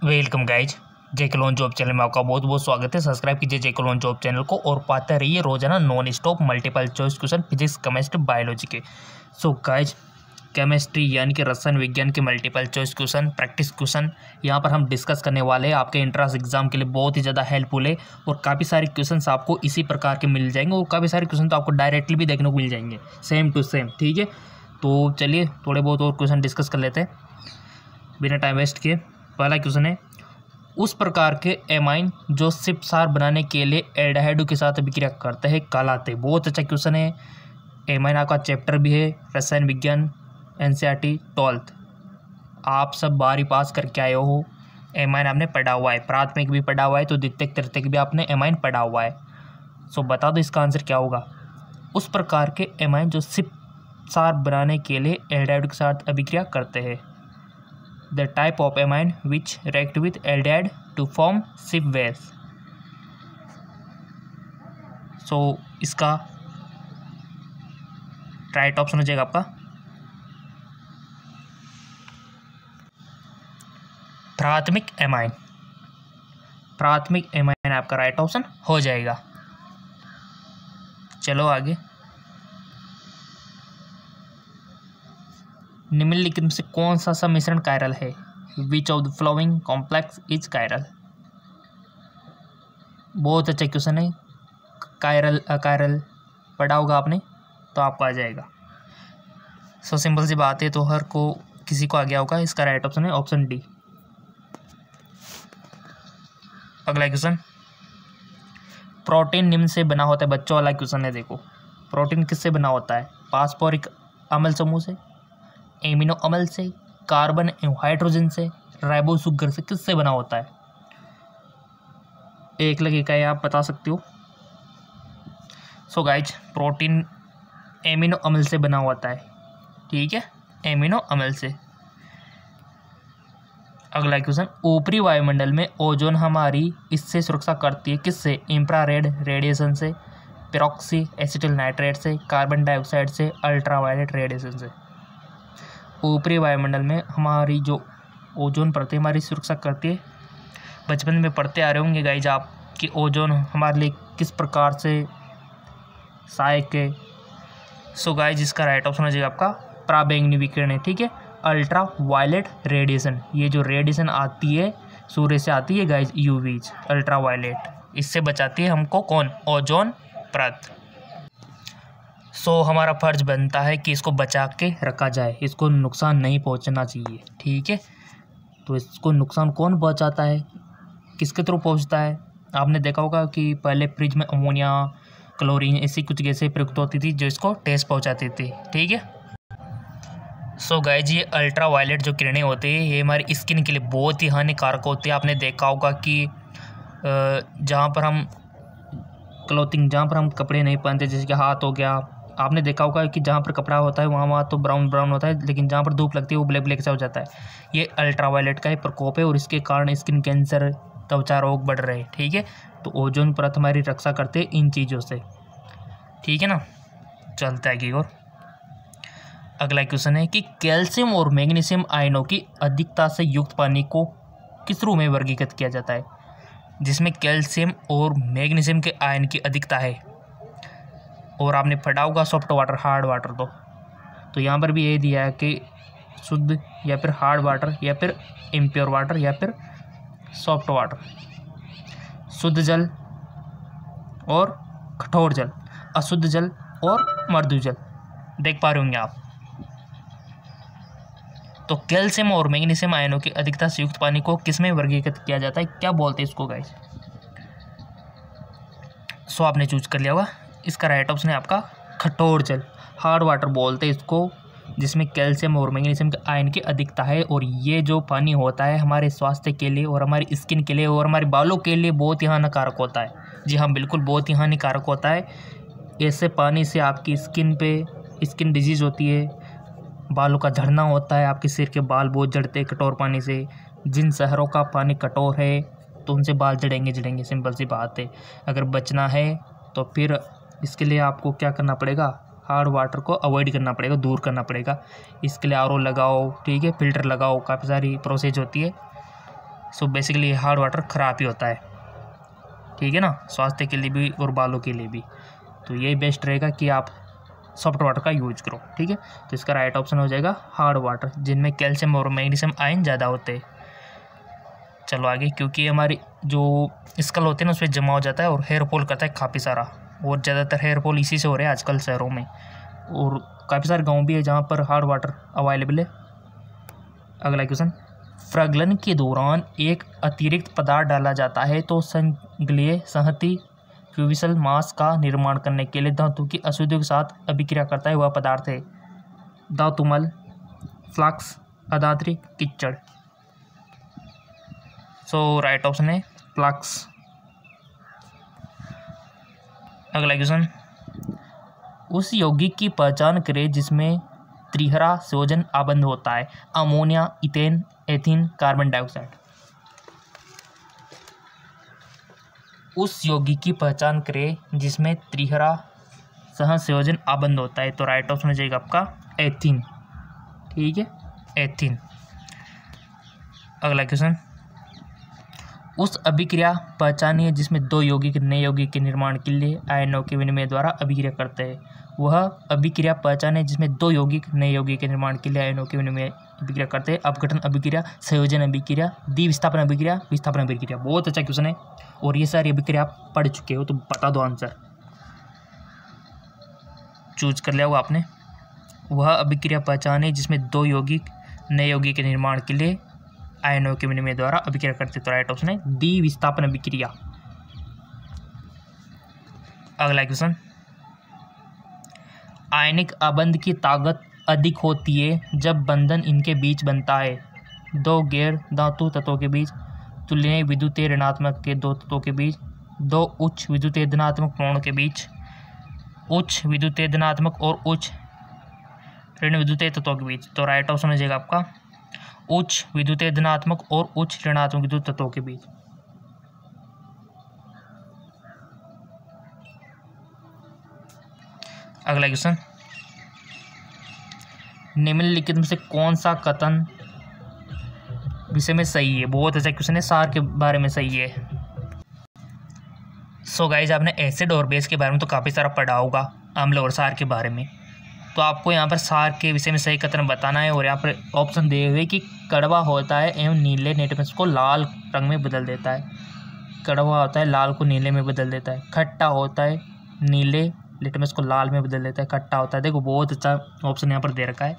Welcome guys JK loan job channel में आपका बहुत बहुत स्वागत है। सब्सक्राइब कीजिए जेके लोन जॉब चैनल को और पाते रहिए रोज़ाना non stop multiple choice question physics chemistry biology के। सो गाइज़ केमिस्ट्री यानी कि रसायन विज्ञान के multiple choice question practice question यहाँ पर हम डिस्कस करने वाले हैं। आपके इंट्रांस एग्ज़ाम के लिए बहुत ही ज़्यादा हेल्पफुल है और काफ़ी सारे क्वेश्चंस आपको इसी प्रकार के मिल जाएँगे और काफ़ी सारे क्वेश्चन तो आपको डायरेक्टली भी देखने को मिल जाएँगे। सेम टू सेम ठीक है? तो चलिए, थोड़े बहुत और क्वेश्चन डिस्कस कर लेते हैं। बिना टाइम वेस्ट किए। पहला क्वेश्चन है उस प्रकार के एमाइन जो सिप सार बनाने के लिए एल्डाहाइडो के साथ अभिक्रिया करते हैं, कहलाते बहुत अच्छा क्वेश्चन है एमाइन आपका चैप्टर भी है, रसायन विज्ञान N C R T twelfth आप सब बारी पास करके आए हो। एमाइन आपने पढ़ा हुआ है, प्राथमिक भी पढ़ा हुआ है तो द्वितीय तृतीयक भी आपने एमाइन पढ़ा हुआ है। सो बता दो इसका आंसर क्या होगा? उस प्रकार के एमाइन जो सिप सार बनाने के लिए एल्डाहाइडो के साथ अभिक्रिया करते हैं। The type of amine which react with aldehyde to form SIP base सो इसका राइट ऑप्शन हो जाएगा आपका। प्राथमिक एमाइन प्राथमिक एमाइन आपका राइट ऑप्शन हो जाएगा। चलो आगे। निम्नलिखित में से कौन सा सम्मिश्रण कायरल है? Which of the following complex is chiral बहुत अच्छा क्वेश्चन है। कायरल अकायरल पढ़ा होगा आपने तो आपको आ जाएगा। सो सिंपल सी बात है तो हर को किसी को आ गया होगा। इसका राइट ऑप्शन है ऑप्शन डी अगला क्वेश्चन प्रोटीन निम्न से बना होता है। बच्चों वाला क्वेश्चन है, देखो। प्रोटीन किससे बना होता है? पासपोरिक अमल समूह से। एमिनो अमल से, कार्बन एवं हाइड्रोजन से राइबो सुगर से किससे बना होता है? एक लगे का आप बता सकते हो? सो गाइज़ प्रोटीन एमिनो अमल से बना होता है। ठीक है? एमिनो अमल से। अगला क्वेश्चन ऊपरी वायुमंडल में ओजोन हमारी इससे सुरक्षा करती है किससे? इंफ्रारेड रेडिएशन से, पेरोक्सी एसिटिल नाइट्रेट से, कार्बन डाइऑक्साइड से, अल्ट्रावायलेट रेडिएशन से। ऊपरी वायुमंडल में हमारी जो ओजोन परत हमारी सुरक्षा करती है। बचपन में पढ़ते आ रहे होंगे गाइज़ आप कि ओजोन हमारे लिए किस प्रकार से सहायक है। सो गाइज़ इसका राइट ऑप्शन हो जाएगा आपका प्राबैंगनी विकिरण है, ठीक है? अल्ट्रा वायलेट रेडिएशन ये जो रेडिएशन आती है, सूर्य से आती है गाइज़ यूवीज अल्ट्रा वायलेट इससे बचाती है हमको कौन? ओजोन परत। सो हमारा फ़र्ज़ बनता है कि इसको बचा के रखा जाए। इसको नुकसान नहीं पहुँचना चाहिए, ठीक है? तो इसको नुकसान कौन पहुंचाता है? किसके थ्रू पहुँचता है? आपने देखा होगा कि पहले फ्रिज में अमोनिया, क्लोरीन ऐसी कुछ गैसें प्रयुक्त होती थी जो इसको टेस्ट पहुंचाती थी, ठीक है? सो so गाइज़ ये अल्ट्रा वायलेट जो किरणें होती है, ये हमारी स्किन के लिए बहुत ही हानिकारक होती है। आपने देखा होगा कि जहाँ पर हम, क्लोथिंग, जहाँ पर हम कपड़े नहीं पहनते, जैसे कि हाथ हो गया आपने देखा होगा कि जहाँ पर कपड़ा होता है, वहाँ वहाँ तो ब्राउन ब्राउन होता है, लेकिन जहाँ पर धूप लगती है, वो ब्लैक ब्लैक सा हो जाता है। ये अल्ट्रावायलेट का ही प्रकोप है और इसके कारण स्किन कैंसर त्वचा रोग बढ़ रहे हैं, ठीक है? तो ओजोन परत हमारी रक्षा करते इन चीज़ों से, ठीक है ना? चलता है कि और अगला क्वेश्चन है कि कैल्शियम और मैग्नीशियम आयनों की अधिकता से युक्त पानी को किस रूप में वर्गीकृत किया जाता है? जिसमें कैल्शियम और मैग्नीशियम के आयन की अधिकता है। और आपने पढ़ा होगा सॉफ्ट वाटर, हार्ड वाटर तो। तो यहाँ पर भी ये दिया है कि शुद्ध या फिर हार्ड वाटर या फिर इम्प्योर वाटर या फिर सॉफ्ट वाटर शुद्ध जल और कठोर जल, अशुद्ध जल और मृदु जल। देख पा रहे होंगे आप। तो कैल्शियम और मैग्नीशियम आयनों की अधिकता से युक्त पानी को किसमें वर्गीकृत किया जाता है? क्या बोलते हैं इसको गाइस सो आपने चूज़ कर लिया होगा। इसका राइट ऑप्शन है आपका कठोर जल। हार्ड वाटर बोलते हैं इसको, जिसमें कैल्शियम और मैग्नीशियम के आयन की अधिकता है और ये जो पानी होता है हमारे स्वास्थ्य के लिए और हमारी स्किन के लिए और हमारे बालों के लिए बहुत ही हानिकारक होता है। जी हाँ बिल्कुल बहुत ही हानिकारक होता है। ऐसे पानी से आपकी स्किन पे स्किन डिज़ीज़ होती है, बालों का झड़ना होता है, आपके सिर के बाल बहुत झड़ते कटोर पानी से। जिन शहरों का पानी कटोर है तो उनसे बाल जड़ेंगे जड़ेंगे सिंपल सी बात है। अगर बचना है तो फिर इसके लिए आपको क्या करना पड़ेगा? हार्ड वाटर को अवॉइड करना पड़ेगा, दूर करना पड़ेगा। इसके लिए आर लगाओ, ठीक है? फ़िल्टर लगाओ, काफ़ी सारी प्रोसेस होती है। सो बेसिकली हार्ड वाटर ख़राब ही होता है। ठीक है ना? स्वास्थ्य के लिए भी और बालों के लिए भी। तो यही बेस्ट रहेगा कि आप सॉफ्ट वाटर का यूज़ करो, ठीक है? तो इसका राइट ऑप्शन हो जाएगा हार्ड वाटर जिनमें कैल्शियम और मैग्नीशियम आयन ज़्यादा होते हैं। चलो आगे, क्योंकि हमारी जो स्कल होते हैं ना, उसमें जमा हो जाता है और हेयर फॉल करता है काफ़ी सारा। और ज़्यादातर हेयर फॉल इसी से हो रहा है आजकल शहरों में। और काफ़ी सारे गाँव भी है जहाँ पर हार्ड वाटर अवेलेबल है। अगला क्वेश्चन प्रगलन के दौरान एक अतिरिक्त पदार्थ डाला जाता है तो संग्लीय संहति फ्यूविसल मास का निर्माण करने के लिए धातु की अशुद्धियों के साथ अभिक्रिया करता है, वह पदार्थ है। धातुमल फ्लक्स अदात्री किच्चड़ सो राइट ऑप्शन है, फ्लक्स। अगला क्वेश्चन उस यौगिक की पहचान करें जिसमें त्रिहरा संयोजन आबंध होता है। Ammonia, ethane, ethyne, carbon dioxide. उस यौगिक की पहचान करें जिसमें त्रिहरा सह संयोजन आबंध होता है। तो राइट ऑप्शन हो जाएगा आपका एथिन। ठीक है? एथिन। अगला क्वेश्चन उस अभिक्रिया पहचानिए जिसमें दो यौगिक नए यौगिक के निर्माण के लिए आयनों के विनिमय द्वारा अभिक्रिया करते हैं। वह अभिक्रिया पहचान जिसमें दो यौगिक नए यौगिक के निर्माण के लिए आयनों के विनिमय अभिक्रिया करते हैं। अपघटन अभिक्रिया, संयोजन अभिक्रिया विस्थापन अभिक्रिया विस्थापन अभिक्रिया। बहुत अच्छा क्वेश्चन है। और ये सारी अभिक्रिया आप पढ़ चुके हो तो बता दो आंसर चूज़ कर लिया हो आपने। वह अभिक्रिया पहचान जिसमें दो यौगिक नए यौगिक के निर्माण के लिए आयनों के विनिमय द्वारा अभिक्रिया करते तो राइट ऑप्शन है दी विस्थापन अभिक्रिया। अगला क्वेश्चन आयनिक अबंध की ताकत अधिक होती है जब बंधन इनके बीच बनता है। दो गैर धातु तत्वों के बीच तुलनीय विद्युतीय ऋणात्मक के दो तत्वों के बीच, दो उच्च विद्युतीय धनात्मक कोण के बीच, उच्च विद्युतीय धनात्मक और उच्च ऋण विद्युतीय तत्वों के बीच। तो राइट ऑप्शन हो जाएगा आपका उच्च विद्युतीय धनात्मक और उच्च ऋणात्मक विद्युत तत्वों के बीच। अगला क्वेश्चन निम्नलिखित में से कौन सा कथन विषय में सही है? बहुत अच्छा क्वेश्चन है, सार के बारे में सही है। सो so गाइज़ आपने एसिड और बेस के बारे में तो काफ़ी सारा पढ़ा होगा अम्ल और सार के बारे में। तो आपको यहाँ पर सार के विषय में सही कथन बताना है और यहाँ पर ऑप्शन दिए हुए कि कड़वा होता है एवं नीले नेटमेंस को लाल रंग में बदल देता है। कड़वा होता है, लाल को नीले में बदल देता है। खट्टा होता है, नीले लिटमस को लाल में बदल देता है। खट्टा होता है। देखो, बहुत अच्छा ऑप्शन यहाँ पर दे रखा है।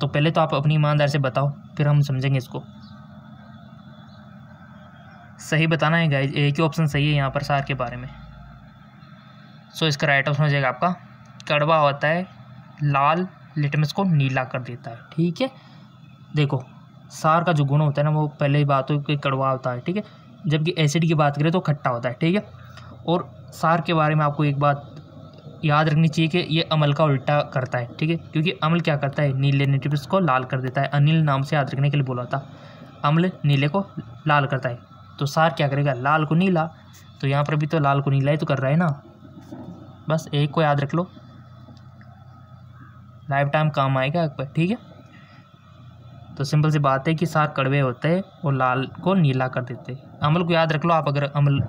तो पहले तो आप अपनी ईमानदार से बताओ, फिर हम समझेंगे इसको। सही बताना है गाइज़ एक ही ऑप्शन सही है यहाँ पर सार के बारे में। सो इसका राइट ऑप्शन हो जाएगा आपका। कड़वा होता है, लाल लिटमस को नीला कर देता है, ठीक है? देखो, सार का जो गुण होता है ना, वो पहले ही बात हो कि कड़वा होता है, ठीक है? जबकि एसिड की बात करें तो खट्टा होता है, ठीक है? और सार के बारे में आपको एक बात याद रखनी चाहिए कि ये अमल का उल्टा करता है, ठीक है? क्योंकि अमल क्या करता है? नीले नेटिव्स को लाल कर देता है, अनिल नाम से याद रखने के लिए बोला था। अम्ल नीले को लाल करता है। तो सार क्या करेगा? लाल को नीला। तो यहाँ पर भी तो लाल को नीला ही तो कर रहा है ना? बस एक को याद रख लो। लाइफ टाइम काम आएगा, एक ठीक है? तो सिंपल सी बात है कि सार कड़वे होते हैं और लाल को नीला कर देते हैं। अमल को याद रख लो, आप अगर अमल,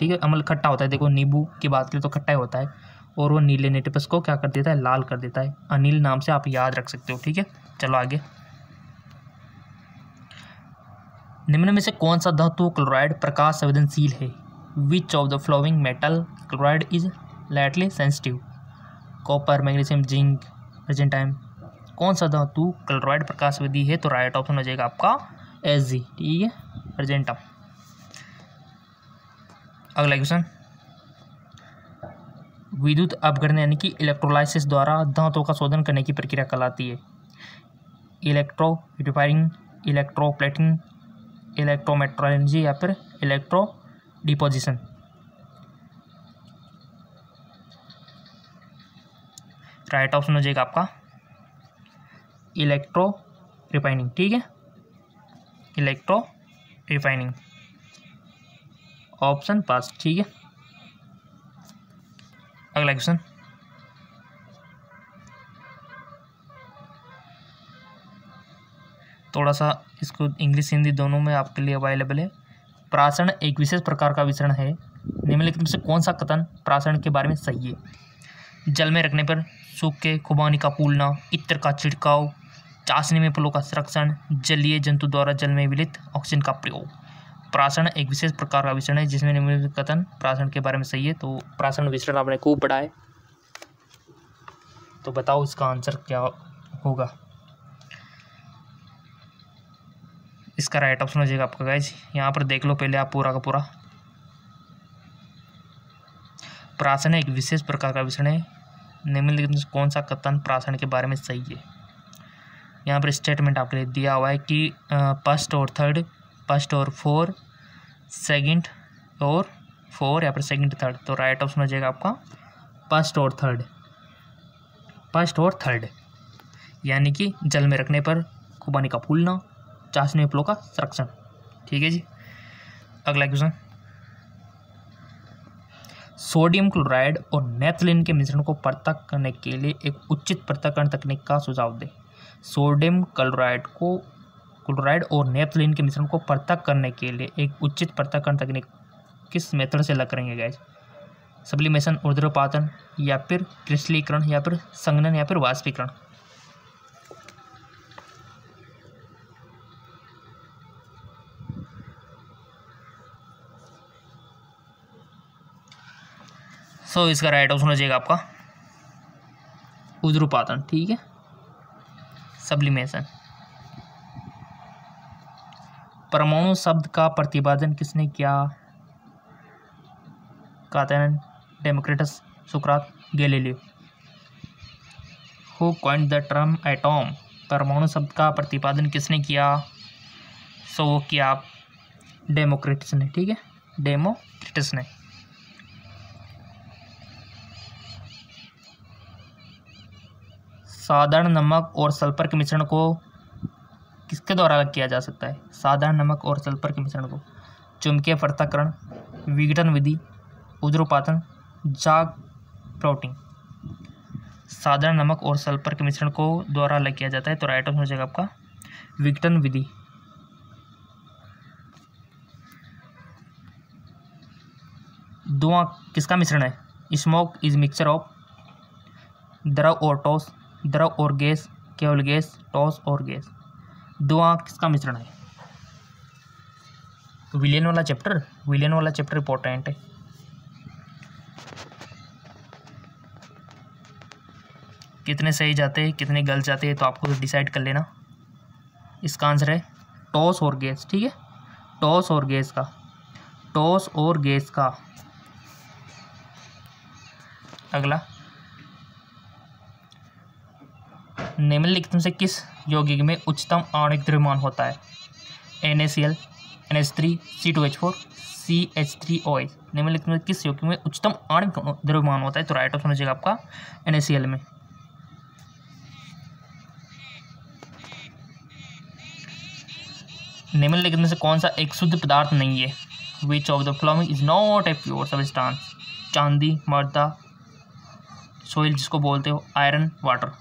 ठीक है, अमल खट्टा होता है, देखो नींबू की बात करें तो खट्टा ही होता है, और वो नीले नेटिपस को क्या कर देता है, लाल कर देता है। अनिल नाम से आप याद रख सकते हो, ठीक है? चलो आगे। निम्न में से कौन सा धातु क्लोराइड प्रकाश संवेदनशील है? Which of the following metal chloride is lightly sensitive copper magnesium zinc argentum कौन सा धातु क्लोराइड प्रकाश विधि है? तो राइट ऑप्शन हो जाएगा आपका एस जी ठीक है? अर्जेंटम अगला क्वेश्चन विद्युत अपघटन यानी कि इलेक्ट्रोलाइसिस द्वारा धातुओं का शोधन करने की प्रक्रिया कहलाती है। इलेक्ट्रो रिफायरिंग इलेक्ट्रोप्लेटिंग इलेक्ट्रोमेट्रोलॉजी या फिर इलेक्ट्रो डिपोजिशन राइट ऑप्शन हो जाएगा आपका इलेक्ट्रो रिफाइनिंग, ठीक है? Electro refining. ऑप्शन पास, ठीक है? अगला क्वेश्चन थोड़ा सा इसको इंग्लिश हिंदी दोनों में आपके लिए अवेलेबल है। प्रासरण एक विशेष प्रकार का विषण है। निम्नलिखित में से कौन सा कथन प्रासरण के बारे में सही है? जल में रखने पर सूखे खुबानी का फूलना, इत्र का छिड़काव, चाशनी में फलों का संरक्षण, जलीय जंतु द्वारा जल में विलित ऑक्सीजन का प्रयोग। प्रासरण एक विशेष प्रकार का विषण है, जिसमें निम्नलिखित कथन प्रासरण के बारे में सही है तो प्रासरण विषण आपने खूब पढ़ा है तो बताओ इसका आंसर क्या होगा। इसका राइट ऑप्शन हो जाएगा आपका गाइज़ यहाँ पर देख लो पहले आप पूरा का पूरा। प्रासन एक विशेष प्रकार का विषण है। निम्नलिखित में कौन सा कथन प्रासन के बारे में सही है? यहाँ पर स्टेटमेंट आपके लिए दिया हुआ है कि फ़र्स्ट और थर्ड फ़र्स्ट और फोर सेकंड और फोर या फिर सेकंड थर्ड तो राइट ऑप्शन हो जाएगा आपका फ़र्स्ट और थर्ड फ़र्स्ट और थर्ड यानी कि जल में रखने पर खुबानी का फूलना, चाशनी फलों का संरक्षण। ठीक है जी? अगला क्वेश्चन सोडियम क्लोराइड और नेथलिन के मिश्रण को पृथक करने के लिए एक उचित पृथककरण तकनीक का सुझाव दें। सोडियम क्लोराइड को, क्लोराइड और नेथलिन के मिश्रण को पृथक करने के लिए एक उचित पृथककरण तकनीक किस मेथड से लग करेंगे गैस सब्लिमेशन ऊर्ध्वपातन या फिर क्रिस्टलीकरण या फिर संगनन या फिर वाष्पीकरण। सो इसका राइट ऑप्शन हो जाएगा आपका उद्रुपातन, ठीक है? सब्लिमेशन परमाणु शब्द का प्रतिपादन किसने किया? कातन Democritus, Sukrat, Galileo. Who coined the term atom परमाणु शब्द का प्रतिपादन किसने किया? सो वो किया आप डेमोक्रेटस ने, ठीक है? डेमोक्रेटस ने. साधारण नमक और सल्फ़र के मिश्रण को किसके द्वारा अलग किया जा सकता है? साधारण नमक और सल्फ़र के मिश्रण को। चुंबकीय पृथककरण, विघटन विधि, उद्रोपातन, जाग प्रोटीन। साधारण नमक और सल्फ़र के मिश्रण को द्वारा अलग किया जाता है तो राइट ऑप्शन हो जाएगा आपका विघटन विधि। धुआँ किसका मिश्रण है? स्मोक इज़ मिक्सचर ऑफ़ द्रव और टॉस। द्रव और गैस, केवल गैस, टॉस और गैस। धुआँ किसका मिश्रण है? विलियन वाला चैप्टर? विलियन वाला चैप्टर इंपॉर्टेंट है। कितने सही जाते हैं, कितने गलत जाते हैं तो आपको डिसाइड कर लेना। इसका आंसर है टॉस और गैस, ठीक है? टॉस और गैस का। टॉस और गैस का। अगला। निम्नलिखित में से किस यौगिक में उच्चतम आणविक द्रव्यमान होता है? N A C L N three C two H four C H three O H निम्नलिखित में किस यौगिक में उच्चतम आणविक द्रव्यमान होता है? तो राइट ऑप्शन हो जाएगा आपका एन एल में। निम्नलिखित में से कौन सा एक शुद्ध पदार्थ नहीं है? Which of the following is not a pure substance चांदी, मर्दा सोइल जिसको बोलते हो आयरन वाटर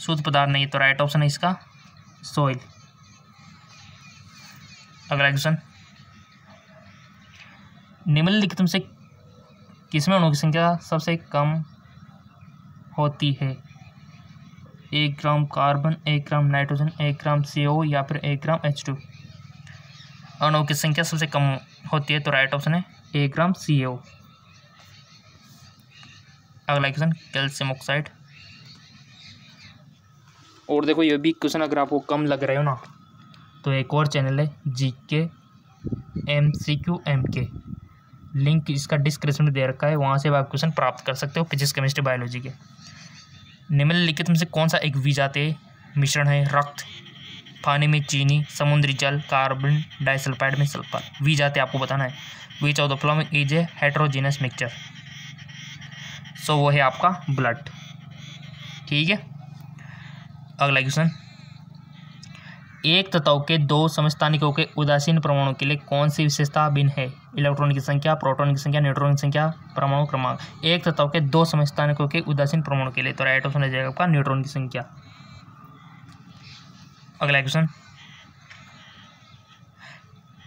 शुद्ध पदार्थ नहीं है तो राइट ऑप्शन है इसका सोइल अगला क्वेश्चन निम्नलिखित में से किसमें अणु की संख्या सबसे कम होती है? एक ग्राम कार्बन एक ग्राम नाइट्रोजन एक ग्राम सीओ या फिर एक ग्राम एच टू अणु की संख्या सबसे कम होती है तो राइट ऑप्शन है एक ग्राम CO अगला क्वेश्चन कैल्शियम ऑक्साइड और देखो ये भी क्वेश्चन अगर आपको कम लग रहे हो ना तो एक और चैनल है G K M C Q M के लिंक इसका डिस्क्रिप्शन में दे रखा है, वहाँ से आप क्वेश्चन प्राप्त कर सकते हो फिजिक्स केमिस्ट्री बायोलॉजी के। निम्नलिखित में से कौन सा एक विजातीय मिश्रण है रक्त, पानी में चीनी, समुद्री जल, कार्बन डाइसल्फाइड में सल्फ़र। वी जाते आपको बताना है। Of the following is a heterogeneous mixture so वो है आपका ब्लड ठीक है? अगला क्वेश्चन एक तत्व के दो समस्थानिकों के उदासीन परमाणु के लिए कौन सी विशेषता भिन्न है? इलेक्ट्रॉन की संख्या, प्रोटॉन की संख्या, न्यूट्रॉन की संख्या, परमाणु क्रमांक। एक तत्व के दो समस्थानिकों के उदासीन परमाणु के लिए तो राइट ऑप्शन हो जाएगा आपका न्यूट्रॉन की संख्या। अगला क्वेश्चन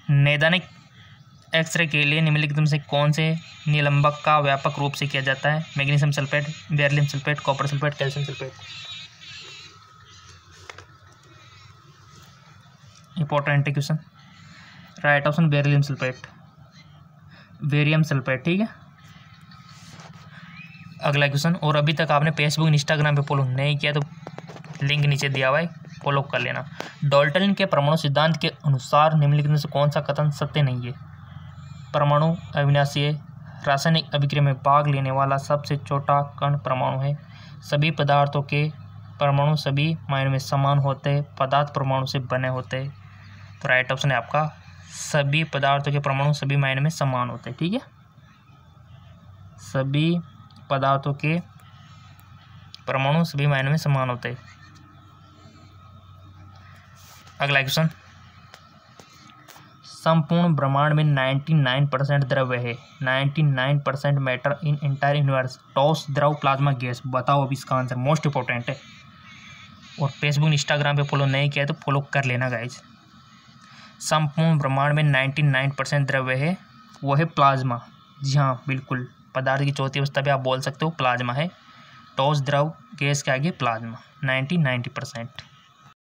नैदानिक एक्सरे के लिए निम्नलिखित में से कौन से निलंबक का व्यापक रूप से किया जाता है? Magnesium sulphate, beryllium sulphate, copper sulphate, calcium sulphate. Important है question right option beryllium sulphate barium sulphate ठीक है? अगला क्वेश्चन और अभी तक आपने फेसबुक इंस्टाग्राम पे फॉलो नहीं किया तो लिंक नीचे दिया हुआ है फॉलो कर लेना। डॉल्टन के परमाणु सिद्धांत के अनुसार निम्नलिखित में से कौन सा कथन सत्य नहीं है? परमाणु अविनाशी रासायनिक अभिक्रिया में भाग लेने वाला सबसे छोटा कण परमाणु है। सभी पदार्थों के परमाणु सभी मायनों में समान होते पदार्थ परमाणु से बने होते हैं। तो राइट ऑप्शन है आपका। सभी पदार्थों के परमाणु सभी मायने में समान होते हैं, ठीक है? सभी पदार्थों के परमाणु सभी मायने में समान होते हैं। अगला क्वेश्चन संपूर्ण ब्रह्मांड में 99 परसेंट द्रव्य है। 99 percent matter in entire universe toss द्रव प्लाज्मा गैस। बताओ अभी इसका आंसर मोस्ट इंपॉर्टेंट है। और फेसबुक इंस्टाग्राम पे फॉलो नहीं किया है तो फॉलो कर लेना गाइज़ संपूर्ण ब्रह्मांड में 99 परसेंट द्रव्य है, वो है प्लाज्मा। जी हाँ बिल्कुल। पदार्थ की चौथी अवस्था भी आप बोल सकते हो प्लाज्मा है। टॉस द्रव गैस के आगे प्लाज्मा नाइन्टी नाइन्टी परसेंट।